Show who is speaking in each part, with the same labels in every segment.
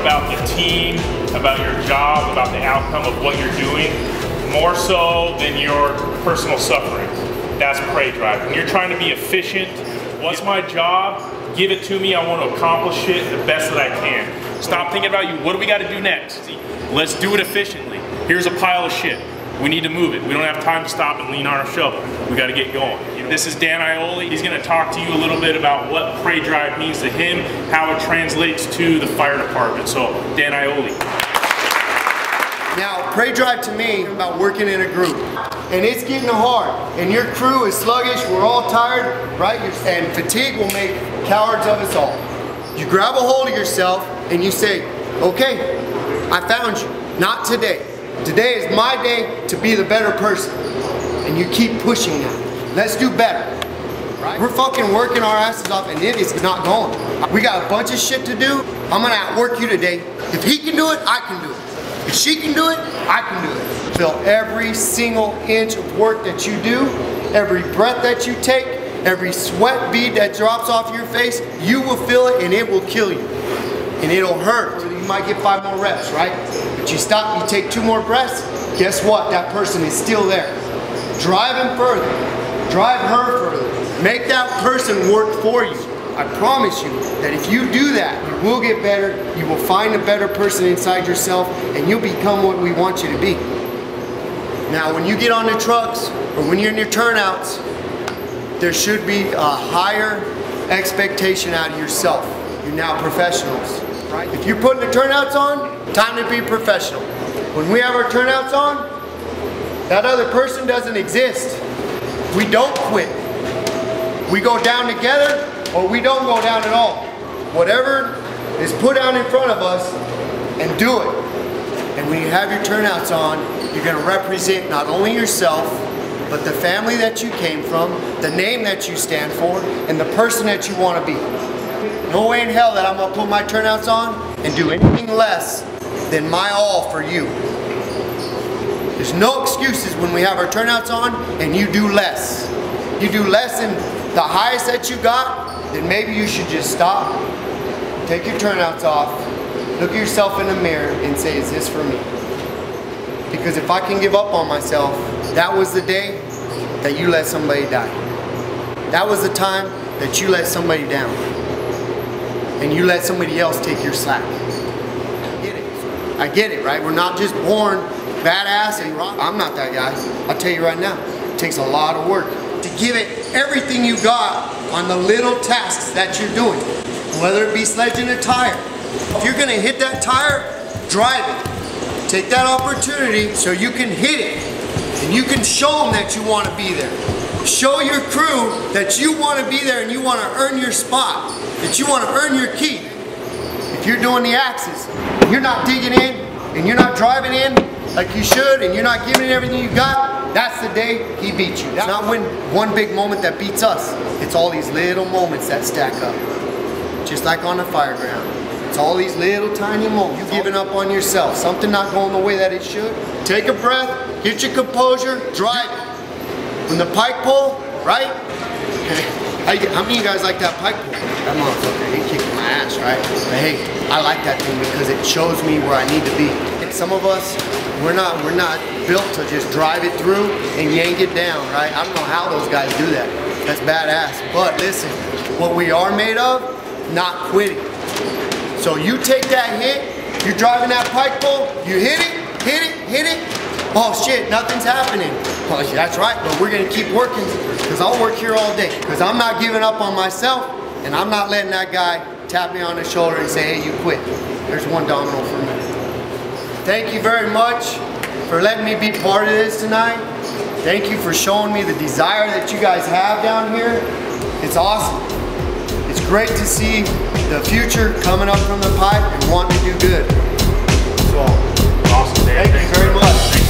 Speaker 1: about the team, about your job, about the outcome of what you're doing, more so than your personal suffering. That's prey drive. When you're trying to be efficient, what's my job? Give it to me. I want to accomplish it the best that I can. Stop thinking about you. What do we got to do next? Let's do it efficiently. Here's a pile of shit. We need to move it. We don't have time to stop and lean on our shovel. We got to get going. This is Dan Ioli. He's going to talk to you a little bit about what prey drive means to him, how it translates to the fire department. So, Dan Ioli.
Speaker 2: Now, prey drive to me about working in a group. And it's getting hard. And your crew is sluggish. We're all tired, right? And fatigue will make cowards of us all. You grab a hold of yourself and you say, okay, I found you. Not today. Today is my day to be the better person. And you keep pushing that. Let's do better. Right? We're fucking working our asses off and it is not going. We got a bunch of shit to do. I'm gonna outwork you today. If he can do it, I can do it. If she can do it, I can do it. Feel every single inch of work that you do, every breath that you take, every sweat bead that drops off your face, you will feel it and it will kill you. And it'll hurt. Might get five more reps, right? But you stop, you take two more breaths, guess what? That person is still there. Drive him further. Drive her further. Make that person work for you. I promise you that if you do that, you will get better, you will find a better person inside yourself, and you'll become what we want you to be. Now, when you get on the trucks, or when you're in your turnouts, there should be a higher expectation out of yourself. You're now professionals? If you're putting the turnouts on, time to be professional. When we have our turnouts on, that other person doesn't exist. We don't quit. We go down together or we don't go down at all. Whatever is put out in front of us and do it. And when you have your turnouts on, you're going to represent not only yourself, but the family that you came from, the name that you stand for, and the person that you want to be. No way in hell that I'm to put my turnouts on and do anything less than my all for you. There's no excuses when we have our turnouts on and you do less. You do less than the highest that you got, then maybe you should just stop, take your turnouts off, look at yourself in the mirror and say, is this for me? Because if I can give up on myself, that was the day that you let somebody die. That was the time that you let somebody down. And you let somebody else take your slack. I get it. I get it, right? We're not just born badass and rock. I'm not that guy. I'll tell you right now, it takes a lot of work to give it everything you got on the little tasks that you're doing. Whether it be sledging a tire. If you're gonna hit that tire, drive it. Take that opportunity so you can hit it. And you can show them that you wanna be there. Show your crew that you wanna be there and you wanna earn your spot. That you wanna earn your keep. If you're doing the axes, you're not digging in and you're not driving in, like you should and you're not giving it everything you got, that's the day he beats you. It's not when one big moment that beats us. It's all these little moments that stack up. Just like on the fire ground. It's all these little tiny moments. You giving up on yourself. Something not going the way that it should. Take a breath, get your composure, drive it. When the pike pole, right? How many of you guys like that pike pole? That motherfucker, he kicking my ass, right? But hey, I like that thing because it shows me where I need to be. Some of us, we're not we're not built to just drive it through and yank it down, right? I don't know how those guys do that. That's badass. But listen, what we are made of, not quitting. So you take that hit, you're driving that pike pole, you hit it, hit it, hit it. Oh shit, nothing's happening. Oh, well, that's right, but we're gonna keep working because I'll work here all day because I'm not giving up on myself and I'm not letting that guy tap me on the shoulder and say, hey, you quit. There's one domino for me. Thank you very much for letting me be part of this tonight. Thank you for showing me the desire that you guys have down here. It's awesome. It's great to see the future coming up from the pipe and wanting to do good.
Speaker 1: So, awesome,
Speaker 2: Thank you very much.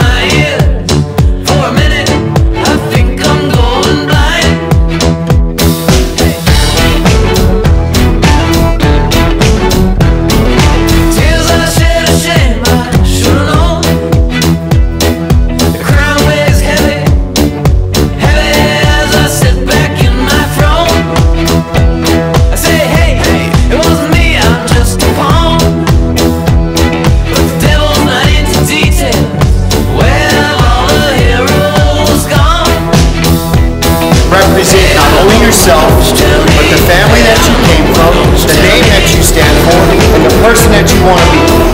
Speaker 2: yourself, but the family that you came from, the name that you stand for, and the person that you want to be.